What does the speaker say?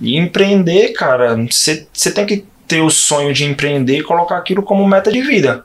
E empreender, cara, você tem que ter o sonho de empreender e colocar aquilo como meta de vida.